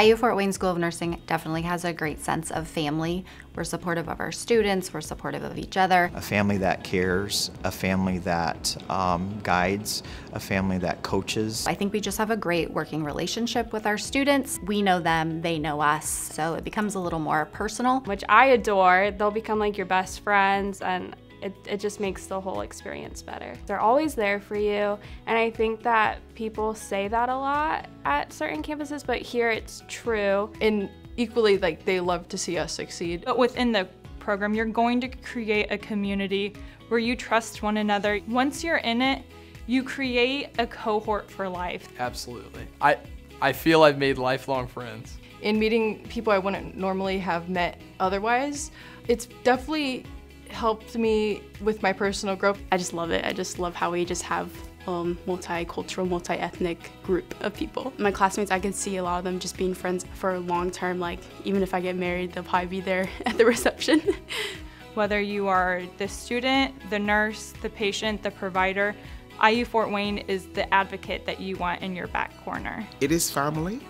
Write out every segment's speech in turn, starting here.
IU Fort Wayne School of Nursing definitely has a great sense of family. We're supportive of our students, we're supportive of each other. A family that cares, a family that um, guides, a family that coaches. I think we just have a great working relationship with our students. We know them, they know us, so it becomes a little more personal. Which I adore. They'll become like your best friends and it, it just makes the whole experience better. They're always there for you, and I think that people say that a lot at certain campuses, but here it's true. And equally, like, they love to see us succeed. But within the program, you're going to create a community where you trust one another. Once you're in it, you create a cohort for life. Absolutely. I, I feel I've made lifelong friends. In meeting people I wouldn't normally have met otherwise, it's definitely helped me with my personal growth. I just love it. I just love how we just have um, multicultural, multi-ethnic group of people. My classmates, I can see a lot of them just being friends for a long term. Like even if I get married, they'll probably be there at the reception. Whether you are the student, the nurse, the patient, the provider, IU Fort Wayne is the advocate that you want in your back corner. It is family,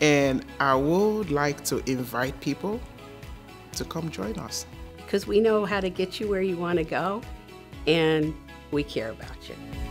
and I would like to invite people to come join us because we know how to get you where you want to go and we care about you.